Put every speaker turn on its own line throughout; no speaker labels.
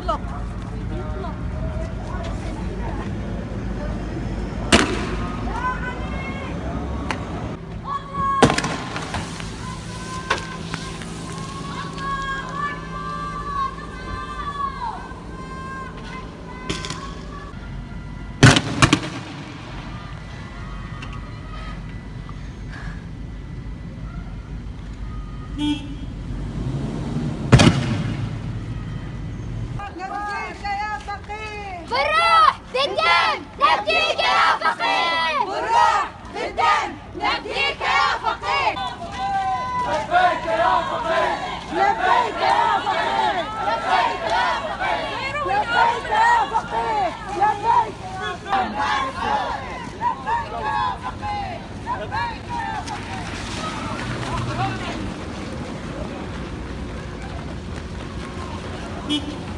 يطلق يطلق Beep.
بالدم نبديك يا فقير بالروح
بالدم نبديك يا فقير لبيك يا فقير لبيك يا فقير لبيك يا فقير لبيك يا فقير لبيك لبيك يا فقير لبيك يا فقير Thank you.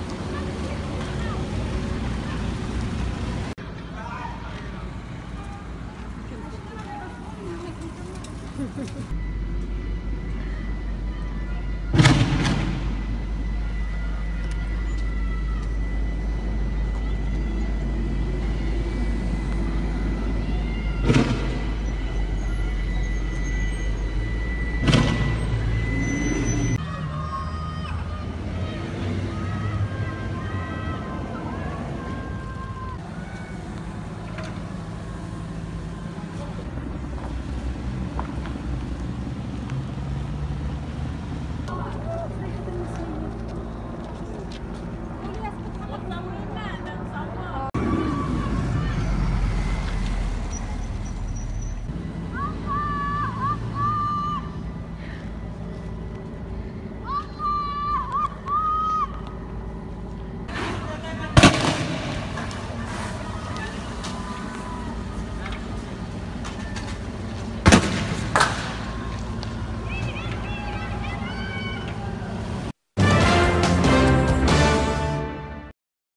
Ha ha ha.